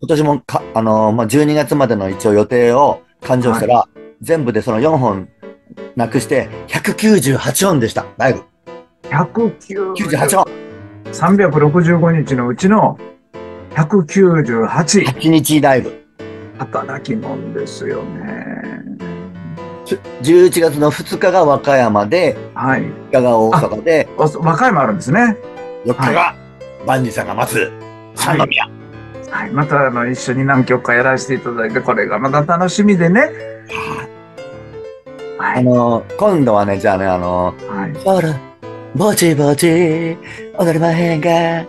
今年もか、あのーまあ、12月までの一応予定を勘定したら、全部でその4本なくして、198音でした、ライブ。98 198音。365日のうちの198 8日ライブ。働きもんですよね。11月の2日が和歌山で、はい。3日が大阪で、お和歌山あるんですね。4日が万里さんが待つ三宮。はい。また、あの、一緒に何曲かやらせていただいて、これがまた楽しみでね。はい。あのー今度はね、じゃあね、あのーはい。ほら、ぼちぼち、踊りまへんが、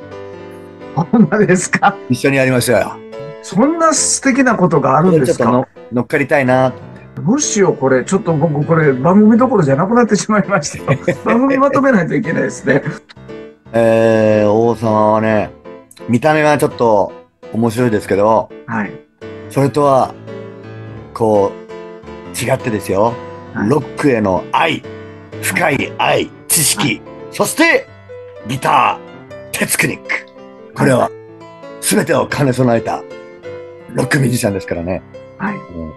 ほんまですか？一緒にやりましょうよ。そんな素敵なことがあるんですか？乗っかりたいな。どうしよう、これ。ちょっと僕、これ、番組どころじゃなくなってしまいましたよ。番組まとめないといけないですね。えー、王様はね、見た目がちょっと面白いですけど、はい。それとは、こう、違ってですよ。はいロックへの愛、深い愛、知識、そして、ギター、テクニック。これは、すべてを兼ね備えた、ロックミュージシャンですからね。はい。うん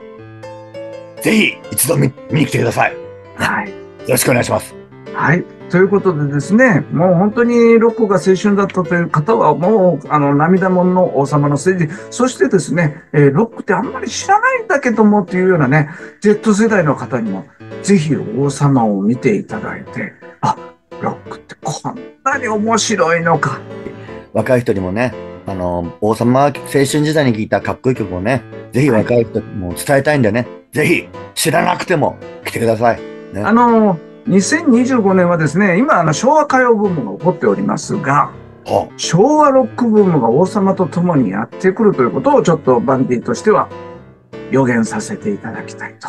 ぜひ、一度見見に来てください。よはい。ろしくお願いします。はい。ということでですね、もう本当にロックが青春だったという方は、もう、あの、涙もんの王様のステージ、そしてですね、えーロックってあんまり知らないんだけどもっていうようなね、Z 世代の方にも、ぜひ王様を見ていただいて、あ、ロックってこんなに面白いのか。若い人にもね、あの、王様は青春時代に聴いたかっこいい曲をね、ぜひ若い人にも伝えたいんでね、ぜひ知らなくても来てください。ねあの、2025年はですね、今、あの、昭和歌謡ブームが起こっておりますが、ほ昭和ロックブームが王様と共にやってくるということをちょっとバンディとしては予言させていただきたいと